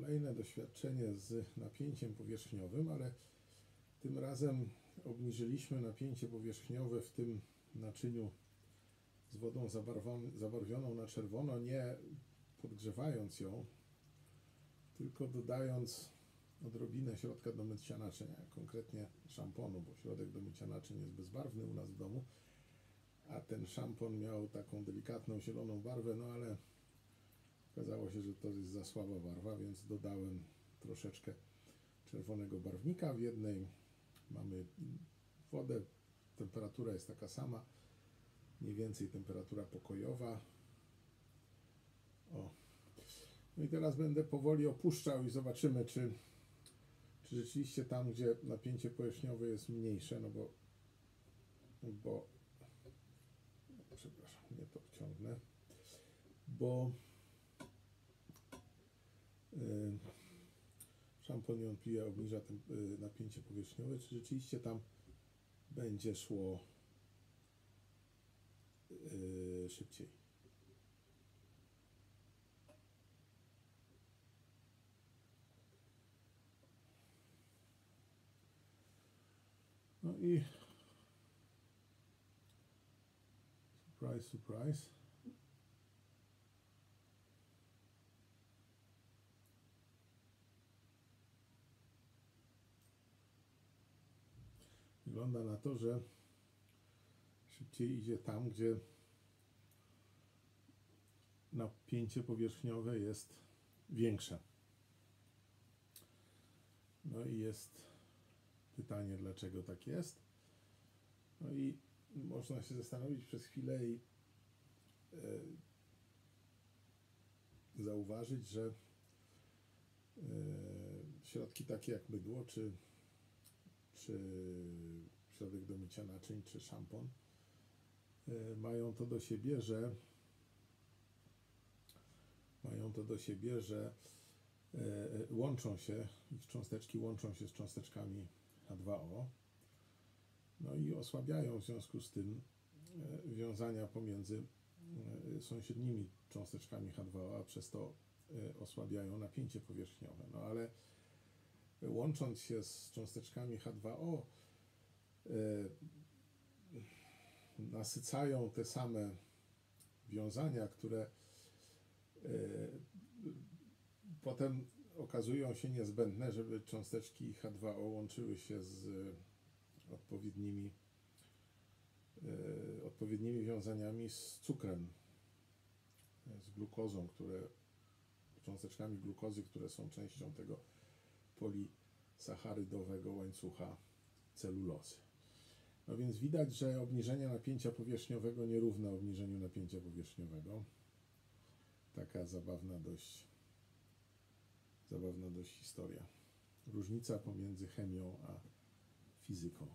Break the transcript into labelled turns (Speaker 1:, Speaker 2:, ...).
Speaker 1: Kolejne doświadczenie z napięciem powierzchniowym, ale tym razem obniżyliśmy napięcie powierzchniowe w tym naczyniu z wodą zabarwioną na czerwono, nie podgrzewając ją, tylko dodając odrobinę środka do mycia naczyń, a konkretnie szamponu, bo środek do mycia naczyń jest bezbarwny u nas w domu, a ten szampon miał taką delikatną zieloną barwę, no ale okazało się, że to jest za słaba barwa, więc dodałem troszeczkę czerwonego barwnika. W jednej mamy wodę, temperatura jest taka sama, mniej więcej temperatura pokojowa. O. No i teraz będę powoli opuszczał i zobaczymy, czy, czy rzeczywiście tam, gdzie napięcie powierzchniowe jest mniejsze, no bo, bo przepraszam, nie to wciągnę, bo y, szampon niewątpliwie obniża y, napięcie powierzchniowe, czy rzeczywiście tam będzie szło y, szybciej. No i surprise, surprise. Wygląda na to, że szybciej idzie tam, gdzie napięcie powierzchniowe jest większe. No i jest pytanie, dlaczego tak jest. No i można się zastanowić przez chwilę i e, zauważyć, że e, środki takie jak mydło, czy, czy środek do mycia naczyń, czy szampon e, mają to do siebie, że mają to do siebie, że e, łączą się, ich cząsteczki łączą się z cząsteczkami H2O, no i osłabiają w związku z tym e, wiązania pomiędzy e, sąsiednimi cząsteczkami H2O, a przez to e, osłabiają napięcie powierzchniowe. No ale łącząc się z cząsteczkami H2O, e, nasycają te same wiązania, które e, potem okazują się niezbędne, żeby cząsteczki H2O łączyły się z odpowiednimi, e, odpowiednimi wiązaniami z cukrem, z glukozą, które, cząsteczkami glukozy, które są częścią tego polisacharydowego łańcucha celulozy. No więc widać, że obniżenie napięcia powierzchniowego nierówne obniżeniu napięcia powierzchniowego. Taka zabawna dość, zabawna dość historia. Różnica pomiędzy chemią a fizyką.